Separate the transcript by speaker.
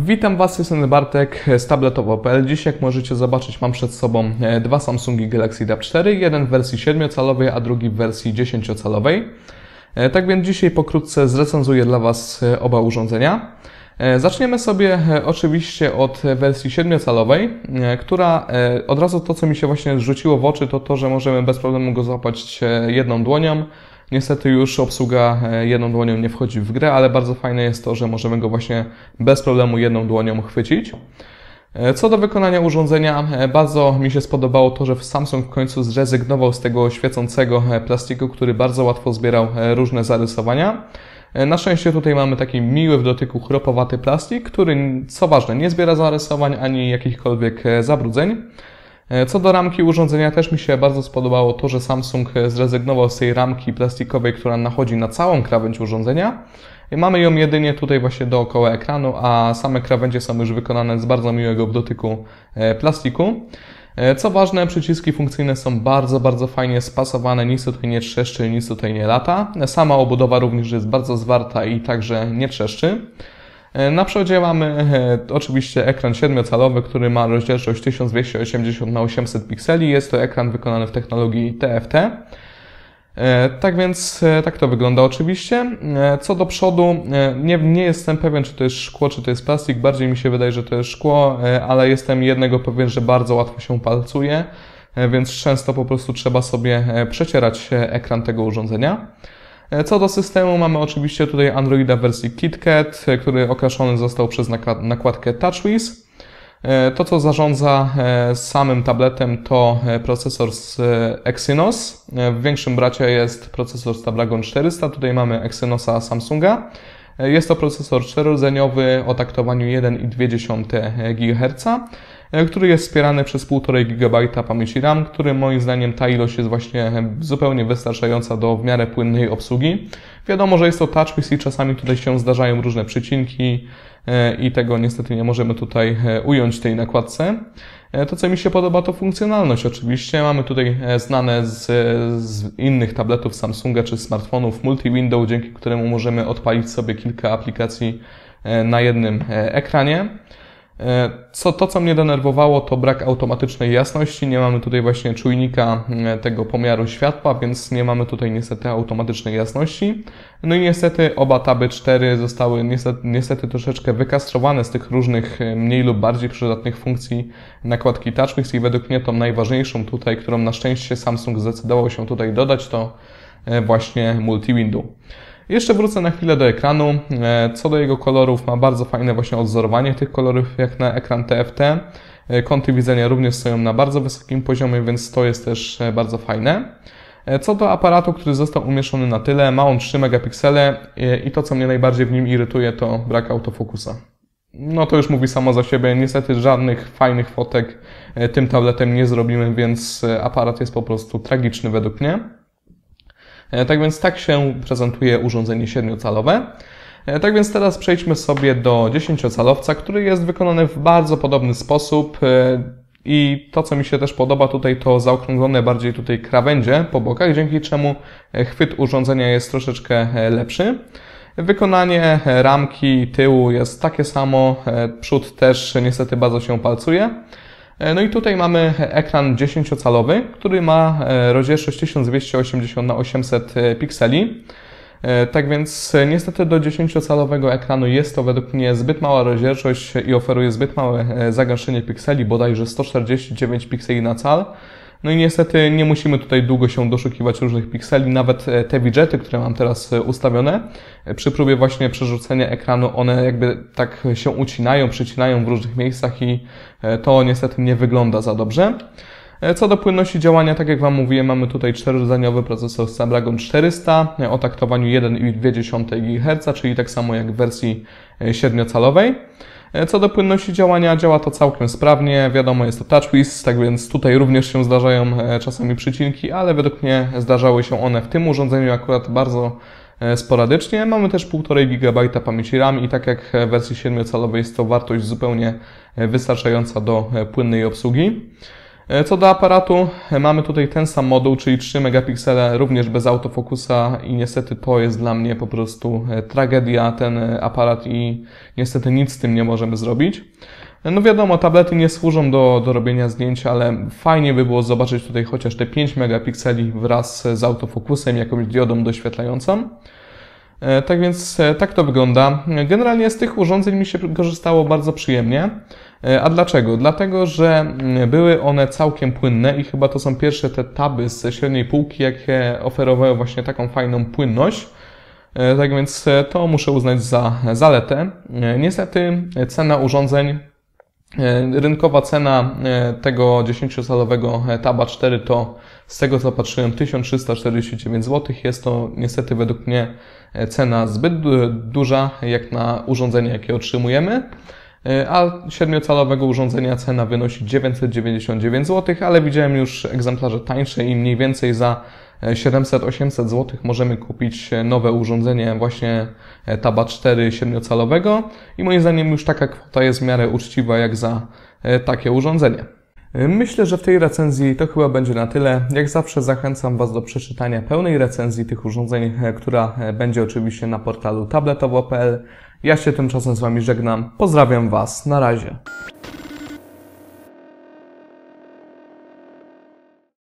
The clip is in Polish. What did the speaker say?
Speaker 1: Witam Was, jestem Bartek z tabletowo.pl. Dziś jak możecie zobaczyć mam przed sobą e, dwa Samsungi Galaxy Tab 4, jeden w wersji 7-calowej, a drugi w wersji 10-calowej. E, tak więc dzisiaj pokrótce zrecenzuję dla Was e, oba urządzenia. Zaczniemy sobie oczywiście od wersji 7-calowej, która od razu to co mi się właśnie rzuciło w oczy to to, że możemy bez problemu go złapać jedną dłonią. Niestety już obsługa e, jedną dłonią nie wchodzi w grę, ale bardzo fajne jest to, że możemy go właśnie bez problemu jedną dłonią chwycić. E, co do wykonania urządzenia, e, bardzo mi się spodobało to, że Samsung w końcu zrezygnował z tego świecącego plastiku, który bardzo łatwo zbierał różne zarysowania. Na szczęście tutaj mamy taki miły w dotyku chropowaty plastik, który co ważne nie zbiera zarysowań ani jakichkolwiek zabrudzeń. E, co do ramki urządzenia też mi się bardzo spodobało to, że Samsung e, zrezygnował z tej ramki plastikowej, która nachodzi na całą krawędź urządzenia. Mamy ją jedynie tutaj właśnie dookoła ekranu, a same krawędzie są już wykonane z bardzo miłego w dotyku e, plastiku. Co ważne, przyciski funkcyjne są bardzo, bardzo fajnie spasowane, nic tutaj nie trzeszczy, nic tutaj nie lata. Sama obudowa również jest bardzo zwarta i także nie trzeszczy. E, na przodzie mamy e, oczywiście ekran 7-calowy, który ma rozdzielczość 1280 x 800 pikseli. Jest to ekran wykonany w technologii TFT. E, tak więc tak to wygląda oczywiście. Co do przodu, nie, nie jestem pewien, czy to jest szkło, czy to jest plastik. Bardziej mi się wydaje, że to jest szkło, ale jestem jednego pewien, że bardzo łatwo się palcuje, więc często po prostu trzeba sobie przecierać ekran tego urządzenia. E, co do systemu, mamy oczywiście tutaj Androida wersji KitKat, e, który okraszony został przez nakładkę TouchWiz. E, to, co zarządza samym tabletem, to procesor z Exynos. W większym bracie jest procesor Snapdragon 400. Tutaj mamy Exynosa Samsunga. Jest to procesor czterodzeniowy o taktowaniu 1,2 GHz. E, który jest wspierany przez 1,5 GB pamięci RAM, który moim zdaniem ta ilość jest właśnie zupełnie wystarczająca do w miarę płynnej obsługi. Wiadomo, że jest to touchwiz i czasami tutaj się zdarzają różne przycinki e, i tego niestety nie możemy tutaj e, ująć tej nakładce. To, co mi się podoba, to funkcjonalność oczywiście. Mamy tutaj znane z, z innych tabletów Samsunga czy smartfonów multi-window, dzięki któremu możemy odpalić sobie kilka aplikacji na jednym ekranie. E, co, to, co mnie denerwowało, to brak automatycznej jasności. Nie mamy tutaj właśnie czujnika e, tego pomiaru światła, więc nie mamy tutaj niestety automatycznej jasności. No i niestety oba taby 4 zostały niestety, niestety troszeczkę wykastrowane z tych różnych e, mniej lub bardziej przydatnych funkcji nakładki TouchWiz i według mnie tą najważniejszą tutaj, którą na szczęście Samsung zdecydował się tutaj dodać, to właśnie multi-window. Jeszcze wrócę na chwilę do ekranu. E, co do jego kolorów, ma bardzo fajne właśnie odzorowanie tych kolorów jak na ekran TFT. E, kąty widzenia również stoją na bardzo wysokim poziomie, więc to jest też e, bardzo fajne. Co do aparatu, który został umieszczony na tyle, ma on 3 megapiksele i to, co mnie najbardziej w nim irytuje, to brak autofokusa. No to już mówi samo za siebie. Niestety żadnych fajnych fotek tym tabletem nie zrobimy, więc aparat jest po prostu tragiczny według mnie. E, tak więc tak się prezentuje urządzenie 7-calowe. E, tak więc teraz przejdźmy sobie do 10-calowca, który jest wykonany w bardzo podobny sposób. E, I to, co mi się też podoba tutaj, to zaokrąglone bardziej tutaj krawędzie po bokach, dzięki czemu chwyt urządzenia jest troszeczkę lepszy. Wykonanie ramki tyłu jest takie samo, przód też niestety bardzo się palcuje. E, no i tutaj mamy ekran 10-calowy, który ma e, rozdzielczość 1280 na 800 e, pikseli. Tak więc niestety do 10-calowego ekranu jest to według mnie zbyt mała rozdzielczość i oferuje zbyt małe zagęszczenie pikseli, bodajże 149 pikseli na cal. No i niestety nie musimy tutaj długo się doszukiwać różnych pikseli, nawet e, te widgety, które mam teraz e, ustawione, e, przy próbie właśnie przerzucenia ekranu, one jakby tak się ucinają, przycinają w różnych miejscach i to niestety nie wygląda za dobrze. Co do płynności działania, tak jak Wam mówiłem, mamy tutaj czterodzeniowy procesor Snapdragon 400 o taktowaniu 1,2 GHz, czyli tak samo jak w wersji 7-calowej. E, co do płynności działania, działa to całkiem sprawnie. Wiadomo, jest to TouchWiz, tak więc tutaj również się zdarzają e, czasami przycinki, ale według mnie zdarzały się one w tym urządzeniu akurat bardzo e, sporadycznie. Mamy też 1,5 GB pamięci RAM i tak jak w wersji 7-calowej jest to wartość zupełnie wystarczająca do płynnej obsługi. E, Co do aparatu, e, mamy tutaj ten sam moduł, czyli 3 megapiksele, również bez autofokusa i niestety to jest dla mnie po prostu e, tragedia, ten aparat i niestety nic z tym nie możemy zrobić. No wiadomo, tablety nie służą do, do robienia zdjęć, ale fajnie by było zobaczyć tutaj chociaż te 5 megapikseli wraz z autofokusem, jakąś diodą doświetlającą. E, Tak więc e, tak to wygląda. Generalnie z tych urządzeń mi się korzystało bardzo przyjemnie. E, A dlaczego? Dlatego, że mm, były one całkiem płynne i chyba to są pierwsze te taby z średniej półki, jakie oferowały właśnie taką fajną płynność. Tak więc to muszę uznać za zaletę. Niestety cena urządzeń Rynkowa cena e, tego 10-calowego Taba 4 to z tego co patrzyłem 1349 zł. Jest to niestety według mnie e, cena zbyt du- duża jak na urządzenie jakie otrzymujemy. E, A 7-calowego urządzenia cena wynosi 999 zł, ale widziałem już egzemplarze tańsze i mniej więcej za e, 700-800 zł możemy kupić nowe urządzenie właśnie Taba 4 7-calowego i moim zdaniem już taka kwota jest w miarę uczciwa jak za e, takie urządzenie. Myślę, że w tej recenzji to chyba będzie na tyle. Jak zawsze zachęcam Was do przeczytania pełnej recenzji tych urządzeń, e, która e, będzie oczywiście na portalu tabletowo.pl. Ja się tymczasem z Wami żegnam. Pozdrawiam Was. Na razie.